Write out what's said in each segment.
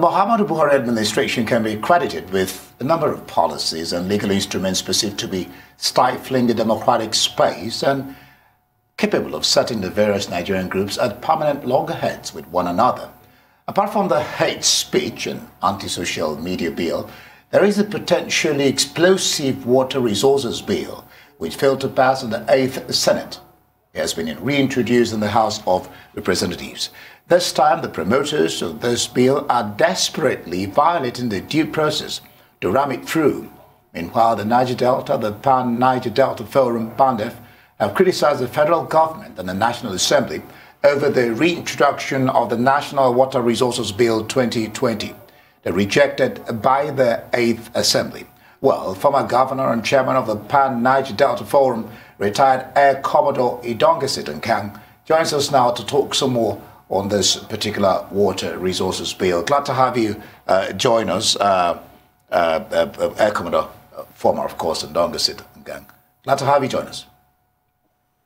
Muhammadu Buhari administration can be credited with a number of policies and legal instruments perceived to be stifling the democratic space and capable of setting the various Nigerian groups at permanent loggerheads with one another. Apart from the hate speech and anti-social media bill, there is a potentially explosive water resources bill which failed to pass in the 8th Senate. It has been reintroduced in the House of Representatives. This time, the promoters of this bill are desperately violating the due process to ram it through. Meanwhile, the Niger Delta, the Pan Niger Delta Forum, PANDEF, have criticized the federal government and the National Assembly over the reintroduction of the National Water Resources Bill 2020. They rejected by the 8th Assembly. Well, former governor and chairman of the Pan Niger Delta Forum, retired Air Commodore Idonga Kang, joins us now to talk some more on this particular water resources bill. Glad to have you uh, join us, uh, uh, uh Air Commodore, uh, former, of course, and Donga Gang. Glad to have you join us.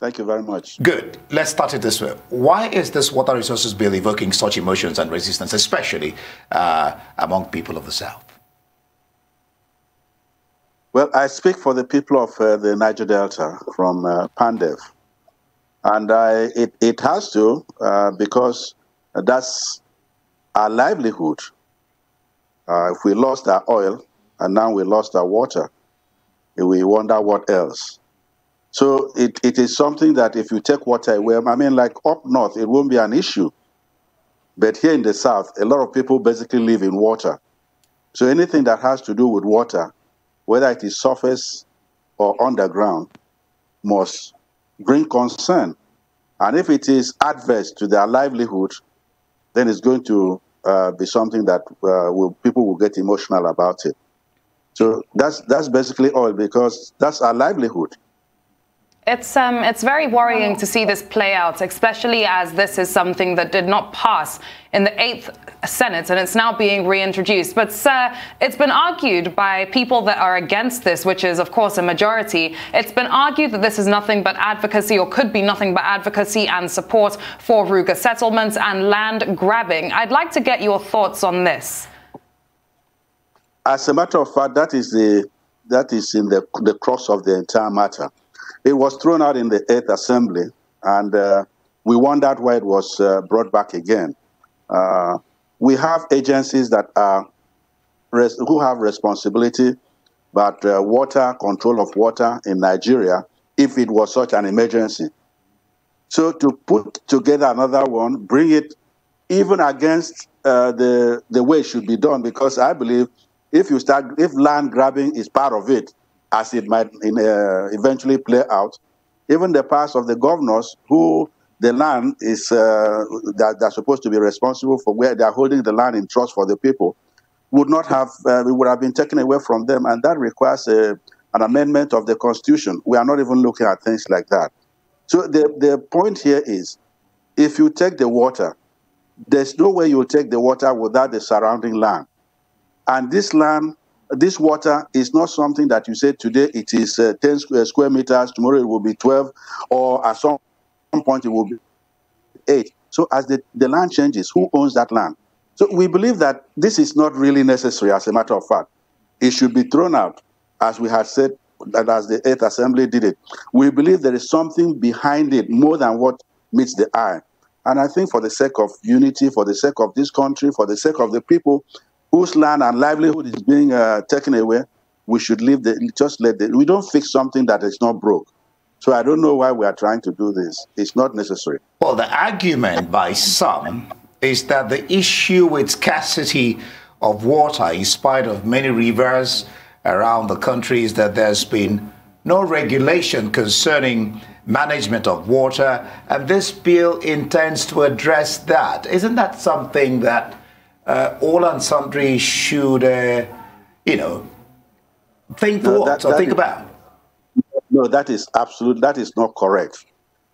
Thank you very much. Good. Let's start it this way. Why is this water resources bill evoking such emotions and resistance, especially uh, among people of the South? Well, I speak for the people of the Niger Delta from Pandef. And it, it has to uh, because that's our livelihood. Uh, if we lost our oil and now we lost our water, we wonder what else. So it, it is something that if you take water away, I mean, like up north, it won't be an issue. But here in the south, a lot of people basically live in water. So anything that has to do with water, whether it is surface or underground, must bring concern. And if it is adverse to their livelihood, then it's going to uh, be something that uh, will, people will get emotional about it. So that's that's basically all because that's our livelihood. It's, um, it's very worrying to see this play out, especially as this is something that did not pass in the Eighth Senate and it's now being reintroduced. But, sir, it's been argued by people that are against this, which is, of course, a majority. It's been argued that this is nothing but advocacy or could be nothing but advocacy and support for Ruga settlements and land grabbing. I'd like to get your thoughts on this. As a matter of fact, that is the that is in the the crux of the entire matter. It was thrown out in the Eighth Assembly, and uh, we wondered why it was uh, brought back again. Uh, we have agencies that are who have responsibility, but uh, water control of water in Nigeria, if it was such an emergency. So to put together another one, bring it even against uh, the the way it should be done, because I believe if you start if land grabbing is part of it, as it might in, uh, eventually play out. Even the past of the governors who the land is uh, that they're supposed to be responsible for where they're holding the land in trust for the people would not have uh, would have been taken away from them, and that requires a, an amendment of the constitution. We are not even looking at things like that. So the the point here is, if you take the water, there's no way you'll take the water without the surrounding land, and this land this water is not something that you say today it is uh, 10 square, square meters, tomorrow it will be 12, or at some point it will be 8. So as the, the land changes, who owns that land? So we believe that this is not really necessary as a matter of fact. It should be thrown out, as we had said, that as the 8th Assembly did it. We believe there is something behind it more than what meets the eye. And I think for the sake of unity, for the sake of this country, for the sake of the people, whose land and livelihood is being uh, taken away, we should leave the just let the we don't fix something that is not broke. So I don't know why we are trying to do this. It's not necessary. Well, the argument by some is that the issue with scarcity of water, in spite of many rivers around the country, is that there's been no regulation concerning management of water, and this bill intends to address that. Isn't that something that uh, all and sundry should, uh, you know, think no, what or think is, about. No, that is absolute. That is not correct.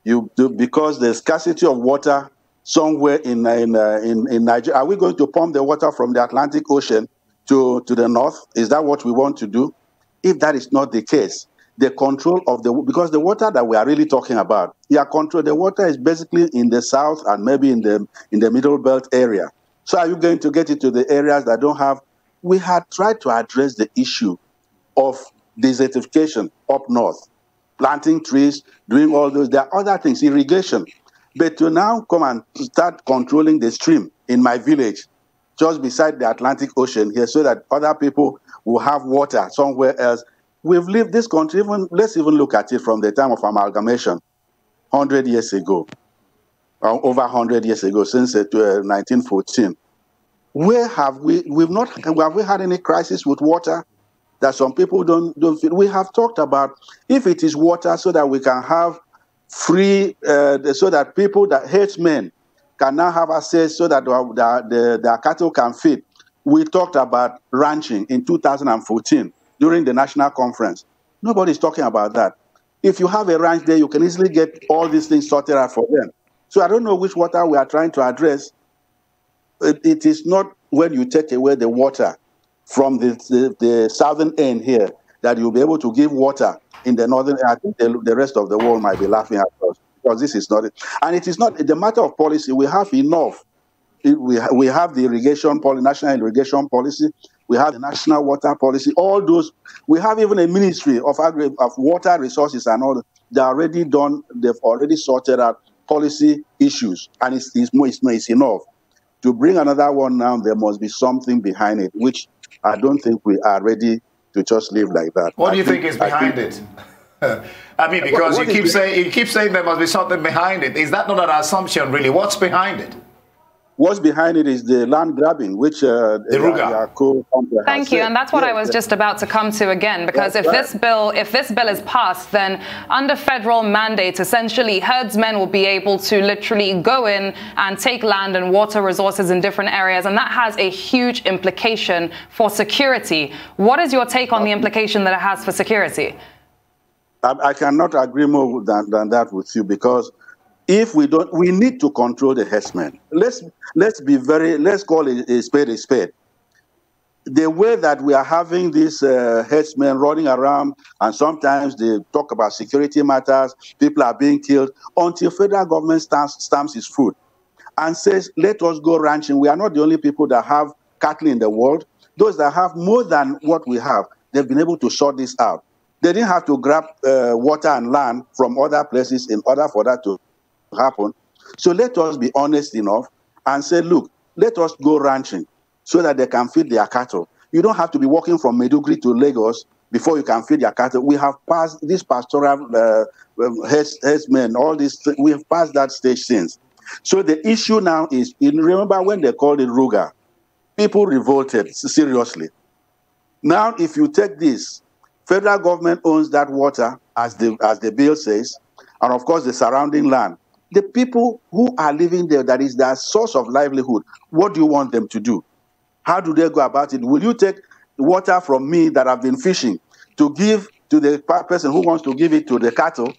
You do because the scarcity of water somewhere in in uh, in, in Nigeria. Are we going to pump the water from the Atlantic Ocean to to the north? Is that what we want to do? If that is not the case, the control of the because the water that we are really talking about, yeah, control the water is basically in the south and maybe in the in the middle belt area. So are you going to get into the areas that don't have? We had tried to address the issue of desertification up north, planting trees, doing all those. There are other things, irrigation. But to now come and start controlling the stream in my village, just beside the Atlantic Ocean here, so that other people will have water somewhere else. We've lived this country, even let's even look at it from the time of amalgamation, 100 years ago, or over 100 years ago, since uh, 1914. Where have we, we've not, have we had any crisis with water? that some people don't don't feel. We have talked about if it is water, so that we can have free, uh, so that people that hate men can now have access, so that the, the, the cattle can feed. We talked about ranching in 2014 during the national conference. Nobody's talking about that. If you have a ranch there, you can easily get all these things sorted out for them. So I don't know which water we are trying to address. it, it is not when you take away the water from the, the, the, southern end here that you'll be able to give water in the northern I think the, the rest of the world might be laughing at us because this is not it. And it is not the matter of policy. We have enough. We, we have the irrigation policy, national irrigation policy. We have the national water policy. All those. We have even a ministry of agri- of water resources and all. They're already done. They've already sorted out policy issues, and it's, it's, it's, it's enough. To bring another one now, there must be something behind it, which I don't think we are ready to just live like that. What do you think, think, is behind think, it? I mean, because what, what you keep saying you keep saying there must be something behind it. Is that not an assumption, really? What's behind it? What's behind it is the land grabbing, which uh, the Ruga. Thank you, and that's what I was just about to come to again. Because if right. this bill, if this bill is passed, then under federal mandates, essentially herdsmen will be able to literally go in and take land and water resources in different areas, and that has a huge implication for security. What is your take on the implication that it has for security? I, I cannot agree more than, than that with you because if we don't, we need to control the herdsmen. Let's let's be very let's call it a spade a spade. The way that we are having these uh, herdsmen running around, and sometimes they talk about security matters, people are being killed, until federal government stamps, stamps its foot and says, "Let us go ranching." We are not the only people that have cattle in the world. Those that have more than what we have, they've been able to sort this out. They didn't have to grab uh, water and land from other places in order for that to happen. So let us be honest enough and say, look, let us go ranching so that they can feed their cattle. You don't have to be walking from Maiduguri to Lagos before you can feed your cattle. We have passed this pastoral uh, herdsmen, all this, we have passed that stage since. So the issue now is, remember when they called it Ruga, people revolted seriously. Now, if you take this, federal government owns that water, as the, as the bill says, and of course the surrounding land the people who are living there, that is their source of livelihood, what do you want them to do? How do they go about it? Will you take water from me that I've been fishing to give to the person who wants to give it to the cattle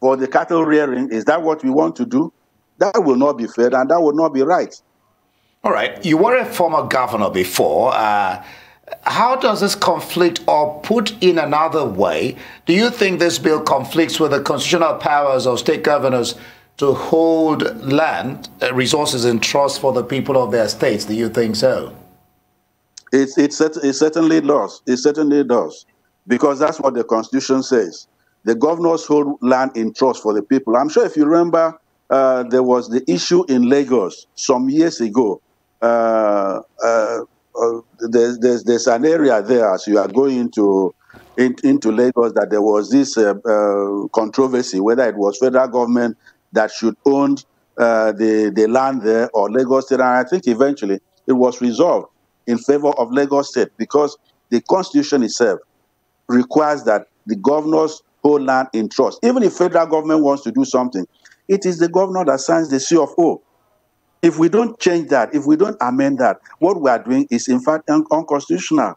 for the cattle rearing? Is that what we want to do? That will not be fair and that will not be right. All right. You were a former governor before. Uh, how does this conflict, or put in another way, do you think this bill conflicts with the constitutional powers of state governors to hold land uh, resources in trust for the people of their states. Do you think so? It, it, it certainly does. It certainly does. Because that's what the Constitution says. The governors hold land in trust for the people. I'm sure if you remember, uh, there was the issue in Lagos some years ago. Uh, uh, uh there's, there's, there's, an area there as you are going into, in, into Lagos that there was this uh, controversy, whether it was federal government that should own uh, the, the land there or Lagos State. And I think eventually it was resolved in favor of Lagos State because the Constitution itself requires that the governors hold land in trust. Even if federal government wants to do something, it is the governor that signs the C of O. If we don't change that, if we don't amend that, what we are doing is in fact un unconstitutional.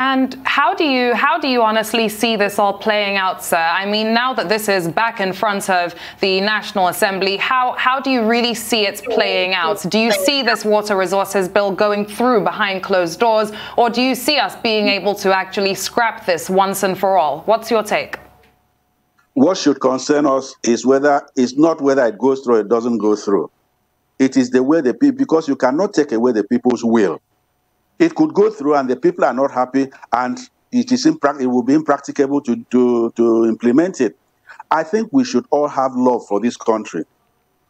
And how do you how do you honestly see this all playing out, sir? I mean, now that this is back in front of the National Assembly, how how do you really see it playing out? Do you see this water resources bill going through behind closed doors, or do you see us being able to actually scrap this once and for all? What's your take? What should concern us is whether it's not whether it goes through or it doesn't go through. It is the way the people, because you cannot take away the people's will. It could go through and the people are not happy and it is impract- it will be impracticable to, to, to implement it. I think we should all have love for this country.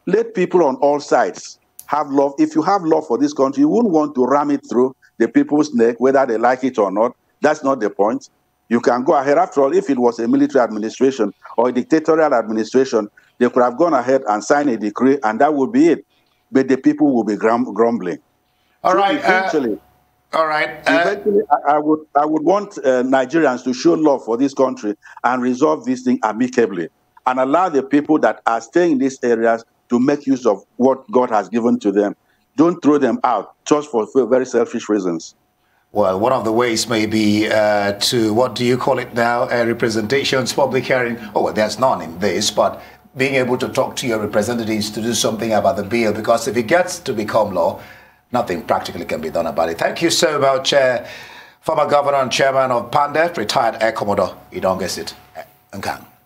Let people on all sides have love. If you have love for this country, you wouldn't want to ram it through the people's neck, whether they like it or not. That's not the point. You can go ahead. After all, if it was a military administration or a dictatorial administration, they could have gone ahead and signed a decree, and that would be it. But the people will be grum- grumbling. All so right. uh, Eventually, uh, all right. Uh, eventually, I, I, would I would want uh, Nigerians to show love for this country and resolve this thing amicably, and allow the people that are staying in these areas to make use of what God has given to them. Don't throw them out just for very selfish reasons. Well, one of the ways may be uh, to, what do you call it now, uh, representations, public hearing. Oh, well, there's none in this, but being able to talk to your representatives to do something about the bill, because if it gets to become law, nothing practically can be done about it. Thank you so much, uh, former governor and chairman of PANDEF, retired Air Commodore Idongesit Nkanga.